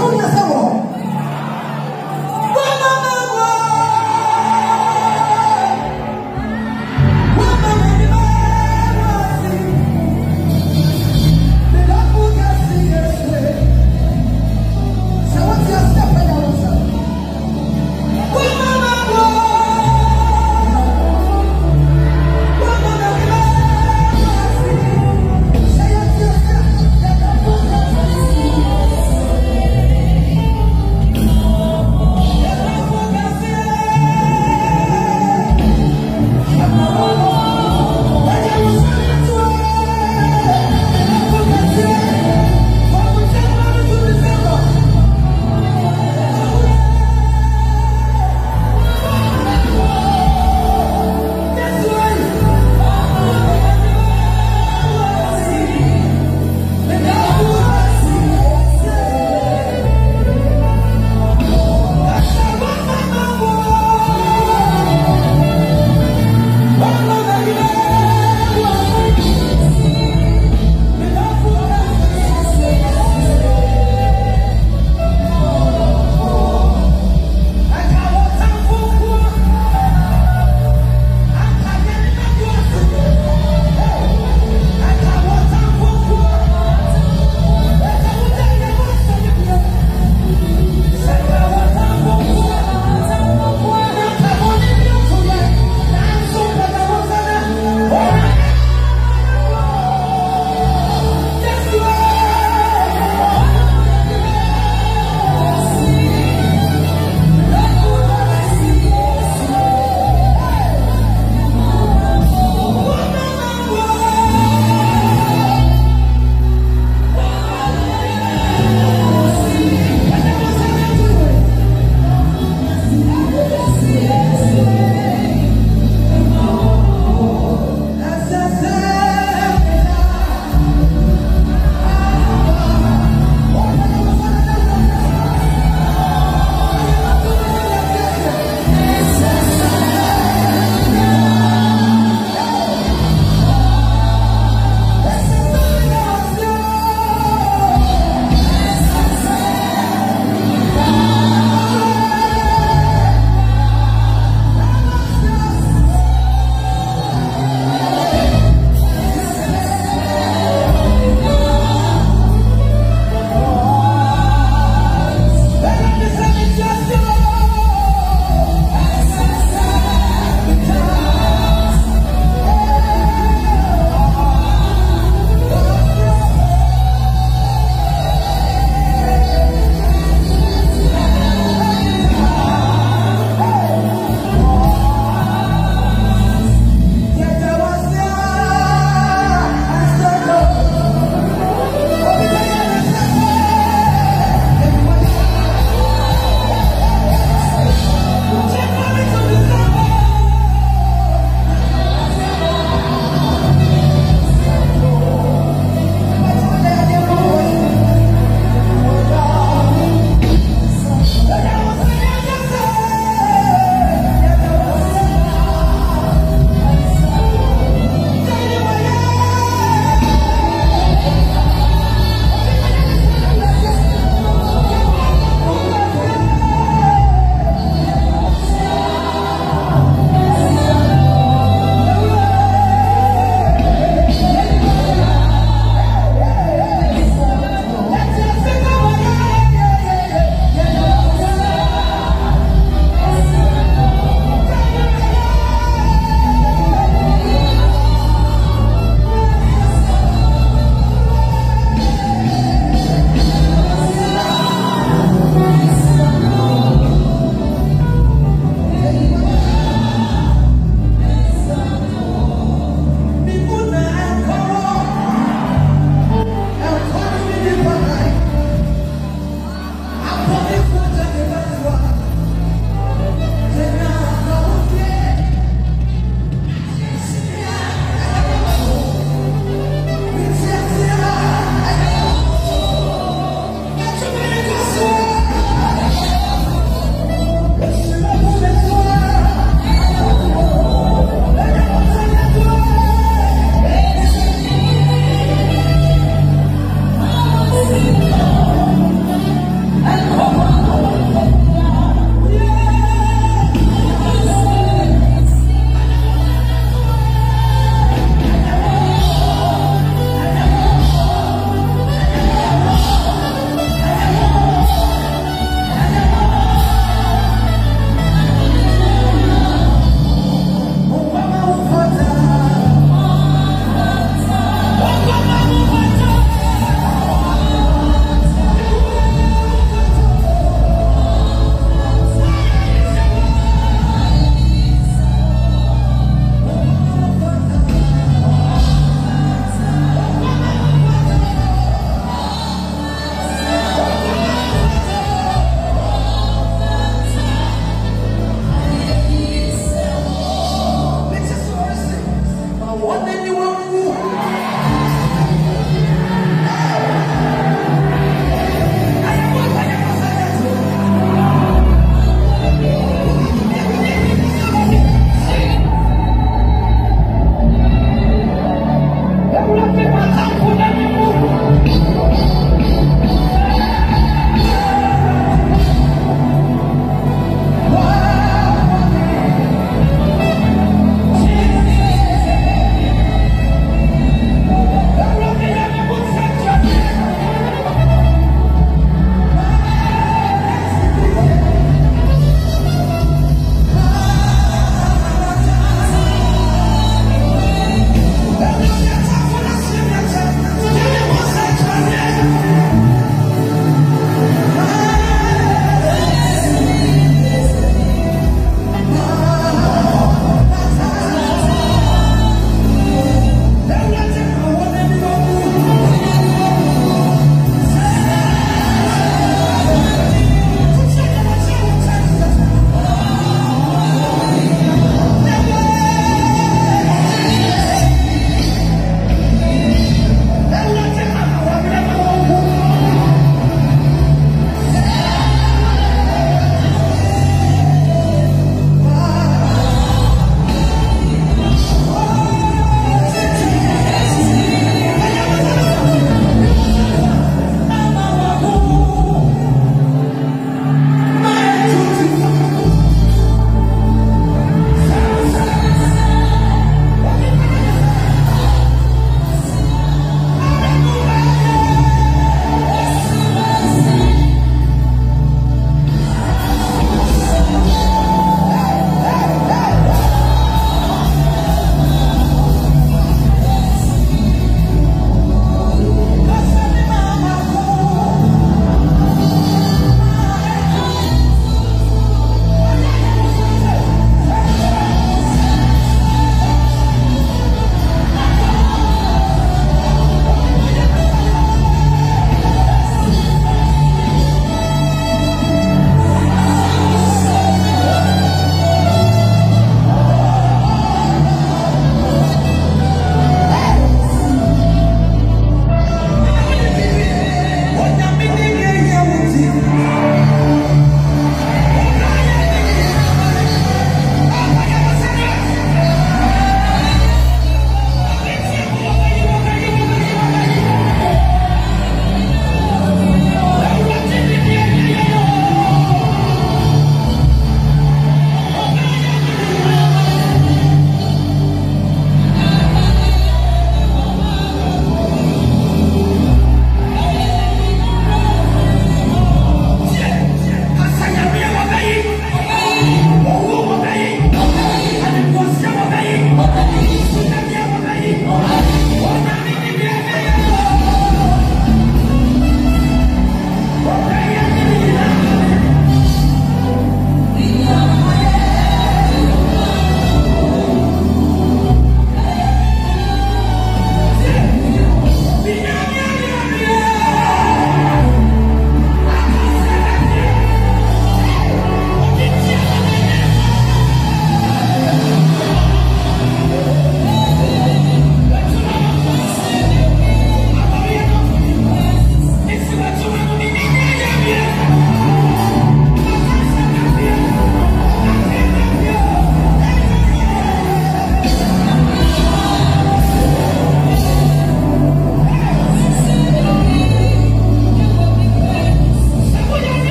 Say